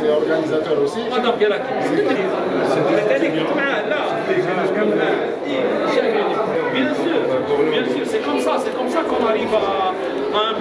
de commerce et organisateur aussi. مدام بيراك لذلك معاه لا Bien sûr, bien sûr, c'est comme ça, c'est comme ça qu'on arrive à, à un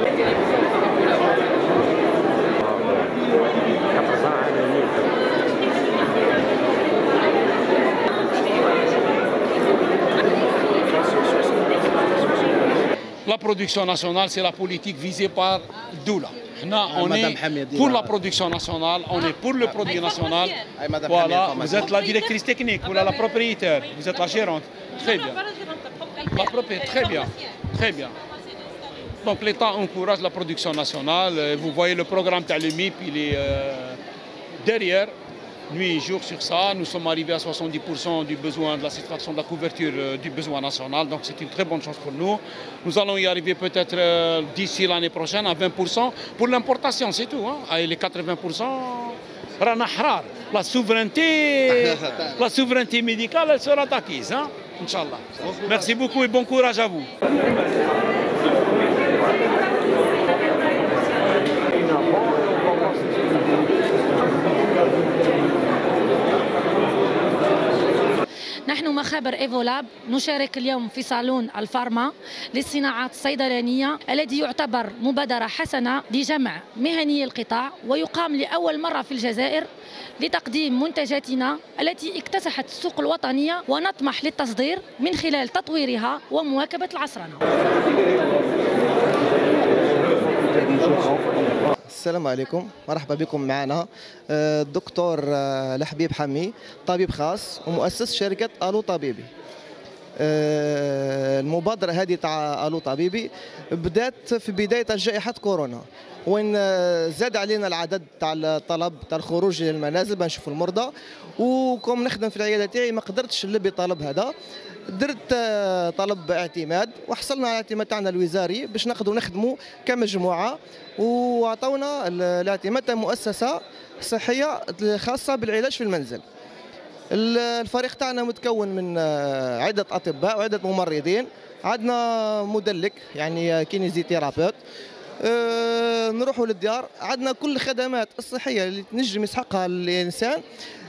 La production nationale, c'est la politique visée par Doula. Là, on est pour la production nationale, on est pour le produit national. Voilà, vous êtes la directrice technique, ou la, la propriétaire, vous êtes la gérante. Très bien. La propriétaire, très bien. Très bien. Donc l'État encourage la production nationale. Euh, Vous voyez le programme Talimip, il est euh, derrière, nuit et jour sur ça. Nous sommes arrivés à 70% du besoin de la satisfaction de la couverture euh, du besoin national. Donc c'est une très bonne chose pour nous. Nous allons y arriver peut-être euh, d'ici l'année prochaine à 20%. Pour l'importation, c'est tout. Hein. Et les 80%, rana harar. La souveraineté, la souveraineté médicale, elle sera acquise. Hein. Inch'Allah. Merci beaucoup et bon courage à vous. نحن مخابر ايفولاب نشارك اليوم في صالون الفارما للصناعات الصيدلانية الذي يعتبر مبادرة حسنة لجمع مهني القطاع ويقام لأول مرة في الجزائر لتقديم منتجاتنا التي اكتسحت السوق الوطنيه ونطمح للتصدير من خلال تطويرها ومواكبة العصرنة. السلام عليكم. مرحبا بكم معنا. آه، الدكتور آه، لحبيب حمي طبيب خاص ومؤسس شركة ألو طبيبي. آه، المبادرة هذه تاع ألو طبيبي بدات في بداية جائحة كورونا. وين آه، زاد علينا العدد تاع الطلب تاع الخروج إلى المنازل باش نشوفوا المرضى. وكم نخدم في العيادة تاعي ما قدرتش نلبي طلب هذا. درت آه، طلب اعتماد وحصلنا على الاعتماد تاعنا الوزاري باش نقدروا نخدموا كمجموعة. وعطونا ال- الاعتماد تاع مؤسسة صحية خاصة بالعلاج في المنزل. ال- الفريق تاعنا متكون من آه، عدة أطباء وعدة ممرضين. عندنا مدلك يعني kinésithérapeute نروحوا للديار. عندنا كل الخدمات الصحية اللي تنجم يسحقها الإنسان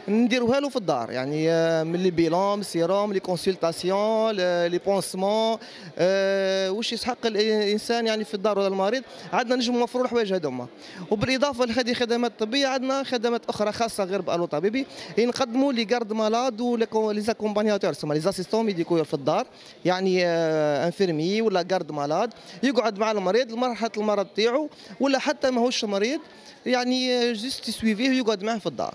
نديروها له في الدار. يعني آه، من les bilans sérum les consultations les pansements أه واش يسحق الإنسان يعني في الدار ولا المريض. عندنا نجم نوفروا الحوايج هذوما وبالإضافة لهذه الخدمات الطبيه عندنا خدمات أخرى خاصة غير بالو طبيبي. نقدموا les garde-malades و les accompagnateurs سما les assistants médicaux في الدار. يعني آه، infirmier ولا garde-malade يقعد مع المريض لمرحلة المرض تاعو ولا حتى ماهوش مريض يعني آه، جست يسويفيه ويقعد معاه في الدار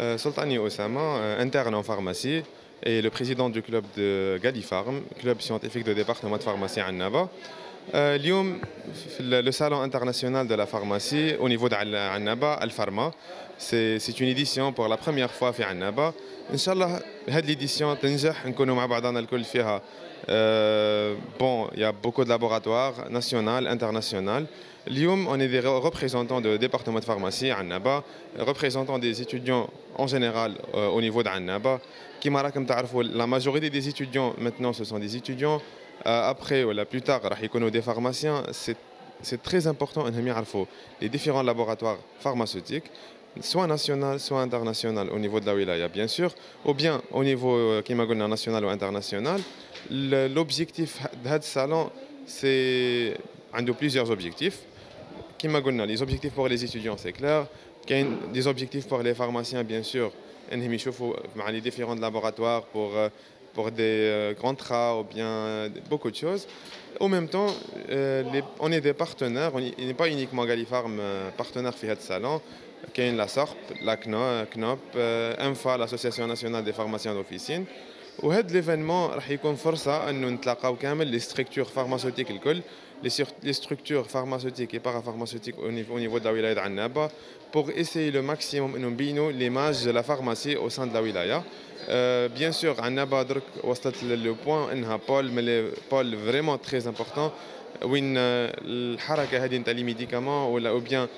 Euh, Soltani Osama, euh, interne en pharmacie et le président du club de Galifarm, club scientifique de département de pharmacie à Annaba. Euh, اليوم في le salon international de la pharmacie au niveau de Annaba, Al-Pharma. C'est c'est une édition pour la première fois في Annaba. إن شاء الله هذه l'édition تنجح نكونوا مع بعضنا الكل فيها. Euh, bon, il y a beaucoup de laboratoires nationaux, internationaux. اليوم on est des représentants de département de pharmacie à Annaba, représentants des étudiants en général euh, au niveau d'Annaba. كما راكم تعرفوا la majorité des étudiants maintenant ce sont des étudiants euh, après ou la plus tard راح يكونوا des pharmaciens c'est c'est très important انهم يعرفوا les différents laboratoires pharmaceutiques soit national soit international au niveau de la wilaya bien sûr ou bien au niveau euh, كما قلنا national ou international Le- l'objectif de ce salon c'est عنده plusieurs objectifs كما قلنا les objectifs pour les étudiants c'est clair كاين des objectifs pour les pharmaciens bien sûr انهم يشوفوا مع les différents laboratoires pour euh, pour des euh, grands travaux ou bien euh, beaucoup de choses. En même temps, euh, on est des partenaires, on n'est pas uniquement Galifarm partenaire Fiat Salon, qui est la SORP, la CNOP, CNOP INFA, l'Association nationale des pharmaciens d'officine. وهذا ليفينمون راح يكون فرصه انه نتلاقاو كامل لي ستركتور فارماسيوتيك الكل لي sur- les structures pharmaceutiques et parapharmaceutiques au niveau, au niveau de la wilaya d'Annaba pour essayer le maximum انه نبينوا l'image de la pharmacie au sein de la wilaya. Euh, bien sûr, Annaba درك وصلت le point انها بول mais les pôles vraiment très important وين آه، الحركه هذه نتاع لي ميديكامون ولا او بيان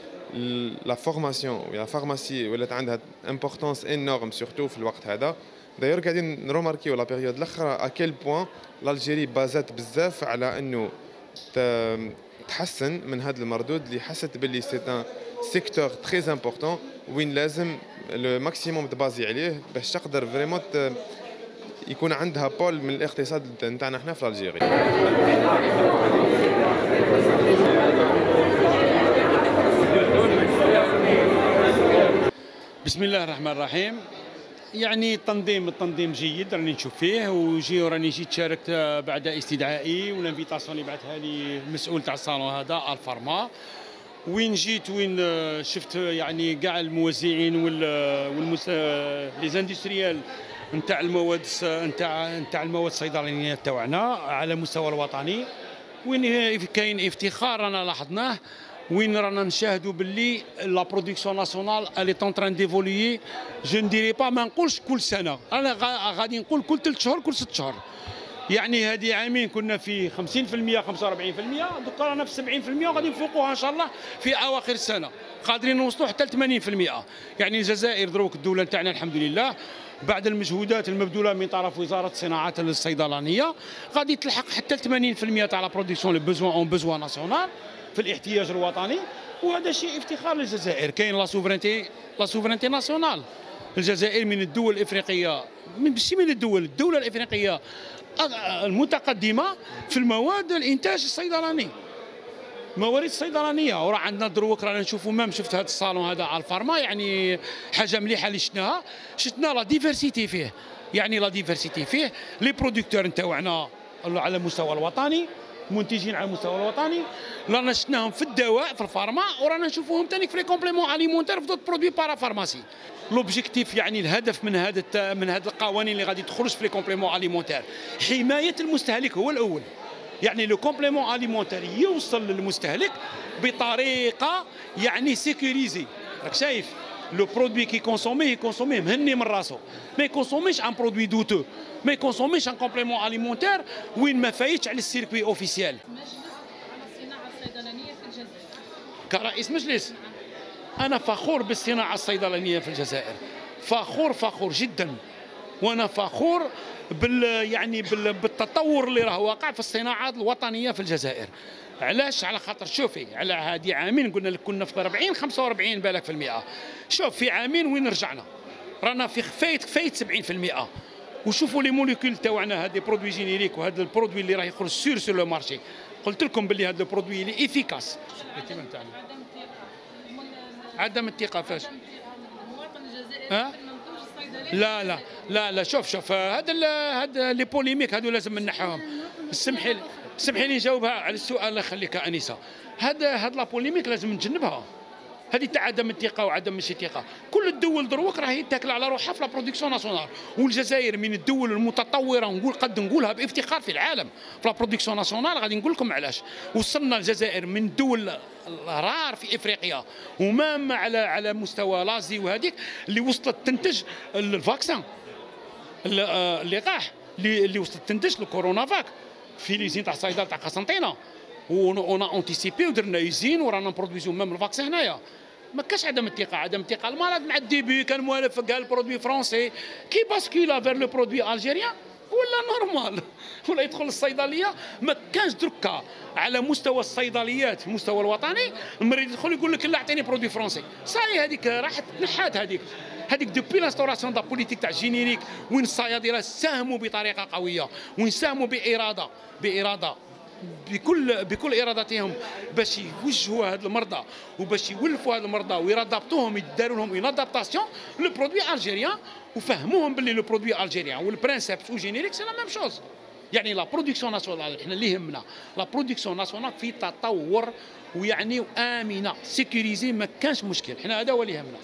لا فورماسيون ولا فارماسي ولات عندها امبورطونس انورم سورتو في الوقت هذا داير قاعدين نروماركيو لا بيريود الاخرى اكيل بوان l'Algérie بازات بزاف على انه تحسن من هذا المردود اللي حست باللي c'est un secteur très important وين لازم le maximum تبازي عليه باش تقدر vraiment يكون عندها pôle من الاقتصاد نتاعنا إحنا في Algérie بسم الله الرحمن الرحيم يعني التنظيم التنظيم جيد راني نشوف فيه وجي راني جيت شاركت بعد استدعائي و l'invitation اللي بعثها لي المسؤول تاع الصالون هذا ال pharma. وين جيت؟ وين شفت يعني كاع الموزعين وال والمس les industriels نتاع المواد نتاع نتاع المواد الصيدلانية تاعنا على المستوى الوطني. وين كاين افتخار رانا لاحظناه وين رانا نشاهدوا باللي la production nationale elle est en train d'évoluer je ne dirai pas ما نقولش كل سنه أنا غادي نقول كل ثلاث شهور كل ست شهور يعني هذه عامين كنا في 50% 45% دوكا رانا في 70% وغادي نفوقوها ان شاء الله في اواخر السنة قادرين نوصلوا حتى ل 80% يعني الجزائر دروك الدولة نتاعنا الحمد لله بعد المجهودات المبذوله من طرف وزاره الصناعات الصيدلانيه غادي تلحق حتى ل 80% تاع la production le besoin en besoin national في الاحتياج الوطني وهذا شيء افتخار للجزائر. كاين la souveraineté la souveraineté nationale. الجزائر من الدول الإفريقية من من الدول الدولة الإفريقية المتقدمة في المواد الإنتاج الصيدلاني. موارد الصيدلانيه وراه عندنا دروك رانا نشوفوا même. شفت هذا الصالون هذا على ال pharma؟ يعني حاجة مليحة اللي شفناها شفنا la diversité فيه. يعني la diversité فيه. les producteurs نتاعنا على المستوى الوطني. منتجين على المستوى الوطني رانا شفناهم في الدواء في ال pharma ورانا نشوفوهم ثاني في les compléments alimentaires في d'autres produits parapharmacie l'objectif يعني الهدف من هذا من هذه القوانين اللي غادي تخرج في les compléments alimentaires. حماية المستهلك هو الأول. يعني le complément alimentaire يوصل للمستهلك بطريقة يعني sécurisée راك شايف؟ le produit كي consommé يكونسوميه مهني من راسو ما يكونسوميش un produit douteux ما يكونسوميش un complément alimentaire وين ما فايتش على ال circuit officiel كرئيس مجلس أنا فخور بالصناعه الصيدلانيه في الجزائر فخور فخور جدا وأنا فخور بال يعني بال بالتطور اللي راه واقع في الصناعات الوطنيه في الجزائر علاش؟ على خاطر شوفي على هذه عامين قلنا لك كنا في 40 45 بالك في المئة. شوف في عامين وين رجعنا؟ رانا في فايت فايت 70% وشوفوا les molécules تاعنا هذه produits génériques وهذا ال produit اللي راه يخرج sur sur le marché. قلت لكم باللي هذا ال produit اللي efficace عدم الثقة فاش؟ ها؟ لا لا لا لا شوف شوف هذا هذا les polémiques هذو لازم نحاهم سمحي لي. سمحي لي نجاوبها على السؤال الله يخليك انسه هذا هذا la polémique لازم نتجنبها. هذه تاع عدم الثقة وعدم ماشي الثقه كل الدول دروك راهي تاكل على روحها في la production nationale والجزائر من الدول المتطورة نقول قد نقولها بافتخار في العالم. في la production nationale غادي نقول لكم علاش. وصلنا الجزائر من الدول ال rares في إفريقيا. وما على على مستوى l'Asie وهذيك اللي وصلت تنتج ال vaccin. اللقاح اللي وصلت تنتج ال CoronaVac. في ليزين تاع الصيدله تاع قسنطينه اون اونتيسيبي ودرنا يزين ورانا نبرودويزيو ميم الفاكسين هنايا ما كاش عدم الثقه عدم الثقه المرض مع الديبي كان موالف قال برودوي فرونسي كي باسكيلا فير لو برودوي الجيريان ولا نورمال. ولا يدخل الصيدلية. ما كانش دركا على مستوى الصيدليات المستوى الوطني. المريض يدخل يقول لك لا اعطيني برودوي فرونسي صحيح هذيك راحت نحات هذيك. هذيك دوبي لاستوراسيون دا بوليتيك تاع جينيريك وين الصيادلة ساهموا بطريقة قوية وين ساهموا بإرادة بإرادة بكل بكل إرادتهم باش يوجهوا هاد المرضى وباش يولفوا هاد المرضى ويرادابتوهم يداروا لهم une adaptation le produit algérien وفهموهم باللي le produit algérien وال princeps ou générique c'est la même chose يعني la production nationale إحنا اللي يهمنا la production nationale في تطور ويعني امنه sécurisée ما كانش مشكل إحنا هذا هو اللي يهمنا